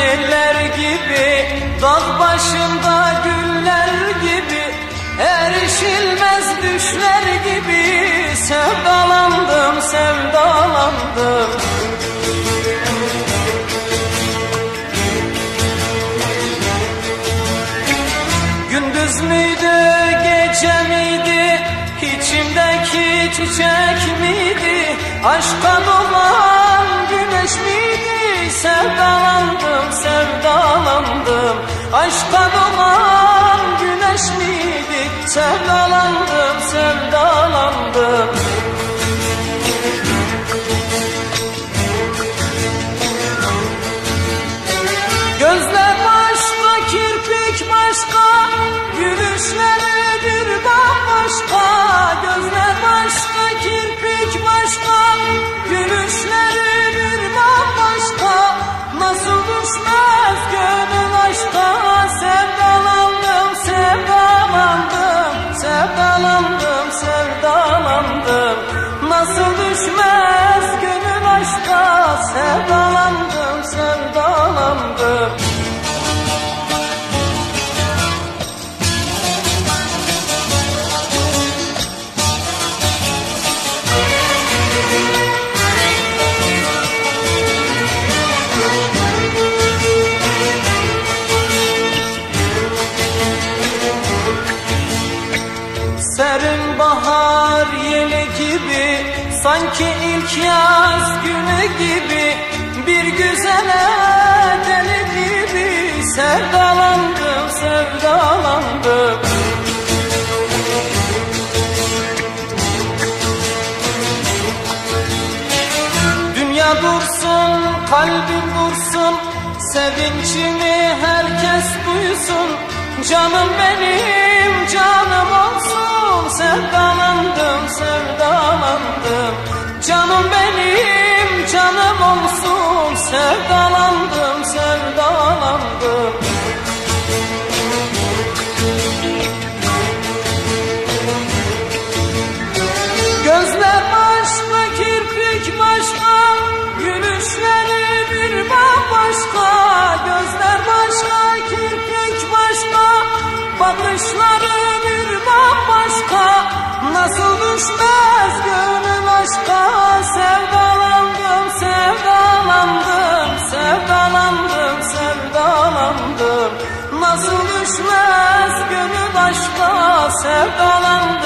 Seller gibi Dağ başında güller gibi Erişilmez düşler gibi Sevdalandım, sevdalandım. Gündüz müydü, gece miydi İçimdeki çiçek miydi Aşka miydi Sevdalandım, sevdalandım. Aşka dolan güneş miydi? Sevdalandım, Sevdalandım, sevdalandım. Serin bahar yeli gibi Sanki ilk yaz Bir güzele deli gibi Sevdalandım, sevdalandım. Dünya dursun, kalbim dursun Sevincimi herkes duysun. Canım benim, Sevdalandım, sevdalandım. Gözler başka, kirpik başka Gülüşleri bir bambaşka. Gözler başka, kirpik başka Bakışları bir bambaşka. Nasıl düşmez gönül aşka düşmez gönül aşka Sevdalandım, sevdalandım